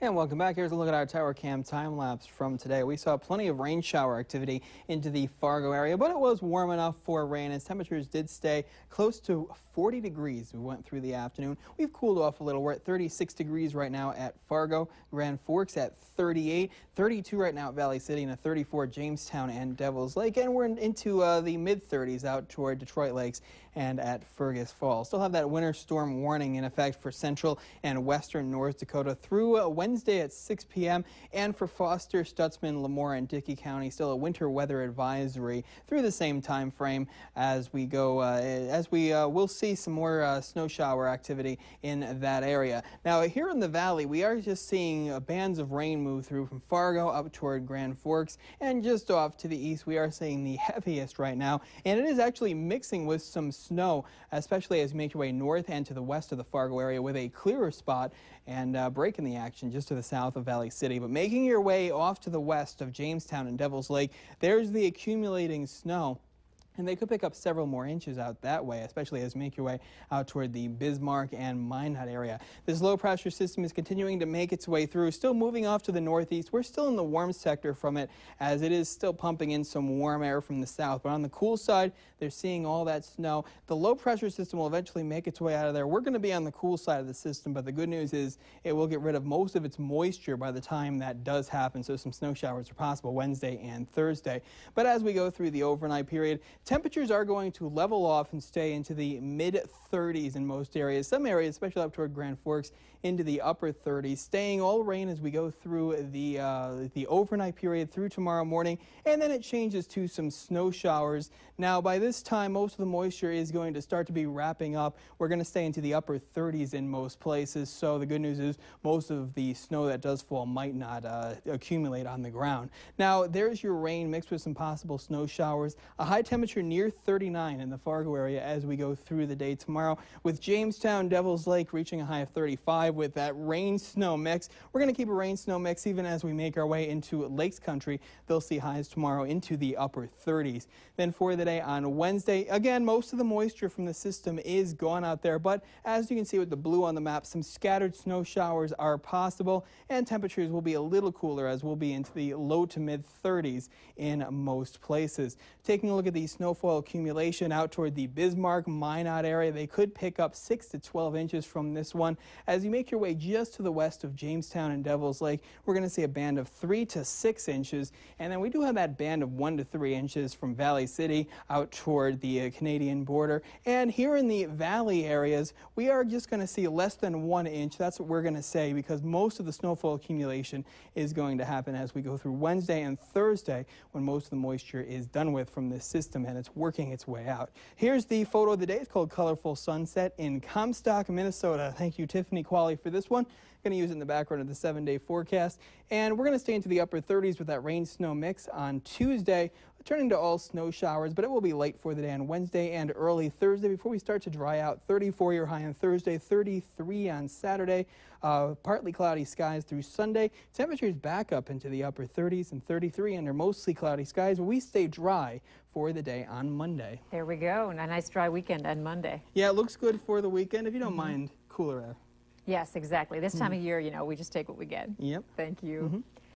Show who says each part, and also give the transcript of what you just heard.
Speaker 1: And welcome back. Here's a look at our tower cam time lapse from today. We saw plenty of rain shower activity into the Fargo area, but it was warm enough for rain as temperatures did stay close to 40 degrees. We went through the afternoon. We've cooled off a little. We're at 36 degrees right now at Fargo, Grand Forks at 38, 32 right now at Valley City, and a 34 Jamestown and Devils Lake. And we're into uh, the mid 30s out toward Detroit Lakes and at Fergus Falls. Still have that winter storm warning in effect for central and western North Dakota through uh, Wednesday at 6 p.m. And for Foster, Stutsman, LaMoure, and Dickey County, still a winter weather advisory through the same time frame as we go, uh, as we uh, will see some more uh, snow shower activity in that area. Now, here in the valley, we are just seeing uh, bands of rain move through from Fargo up toward Grand Forks, and just off to the east, we are seeing the heaviest right now, and it is actually mixing with some snow, especially as you make your way north and to the west of the Fargo area with a clearer spot and uh, breaking the action just to the south of Valley City. But making your way off to the west of Jamestown and Devils Lake, there's the accumulating snow and they could pick up several more inches out that way, especially as you make your way out toward the Bismarck and Minot area. This low pressure system is continuing to make its way through, still moving off to the northeast. We're still in the warm sector from it as it is still pumping in some warm air from the south. But on the cool side, they're seeing all that snow. The low pressure system will eventually make its way out of there. We're going to be on the cool side of the system, but the good news is it will get rid of most of its moisture by the time that does happen. So some snow showers are possible Wednesday and Thursday. But as we go through the overnight period, Temperatures are going to level off and stay into the mid 30s in most areas. Some areas, especially up toward Grand Forks, into the upper 30s, staying all rain as we go through the uh, the overnight period through tomorrow morning, and then it changes to some snow showers. Now, by this time, most of the moisture is going to start to be wrapping up. We're going to stay into the upper 30s in most places. So the good news is most of the snow that does fall might not uh, accumulate on the ground. Now, there's your rain mixed with some possible snow showers. A high temperature near 39 in the Fargo area as we go through the day tomorrow, with Jamestown Devils Lake reaching a high of 35 with that rain snow mix. We're going to keep a rain snow mix even as we make our way into Lakes Country. They'll see highs tomorrow into the upper 30s. Then for the day on Wednesday, again, most of the moisture from the system is gone out there, but as you can see with the blue on the map, some scattered snow showers are possible, and temperatures will be a little cooler as we'll be into the low to mid 30s in most places. Taking a look at the snowfall accumulation out toward the Bismarck, Minot area. They could pick up 6 to 12 inches from this one. As you make your way just to the west of Jamestown and Devils Lake, we're going to see a band of 3 to 6 inches. And then we do have that band of 1 to 3 inches from Valley City out toward the uh, Canadian border. And here in the valley areas, we are just going to see less than 1 inch. That's what we're going to say because most of the snowfall accumulation is going to happen as we go through Wednesday and Thursday when most of the moisture is done with from this system and it's working its way out. Here's the photo of the day. It's called Colorful Sunset in Comstock, Minnesota. Thank you, Tiffany Qualley, for this one. I'm Going to use it in the background of the seven day forecast. And we're going to stay into the upper 30s with that rain snow mix on Tuesday, turning to all snow showers, but it will be late for the day on Wednesday and early Thursday before we start to dry out. 34 year high on Thursday, 33 on Saturday. Uh, partly cloudy skies through Sunday. Temperatures back up into the upper 30s and 33 under mostly cloudy skies. We stay dry for the day on Monday.
Speaker 2: There we go. A nice dry weekend on Monday.
Speaker 1: Yeah, it looks good for the weekend if you don't mm -hmm. mind cooler air.
Speaker 2: Yes, exactly. This time mm -hmm. of year, you know, we just take what we get.
Speaker 1: Yep.
Speaker 2: Thank you. Mm -hmm.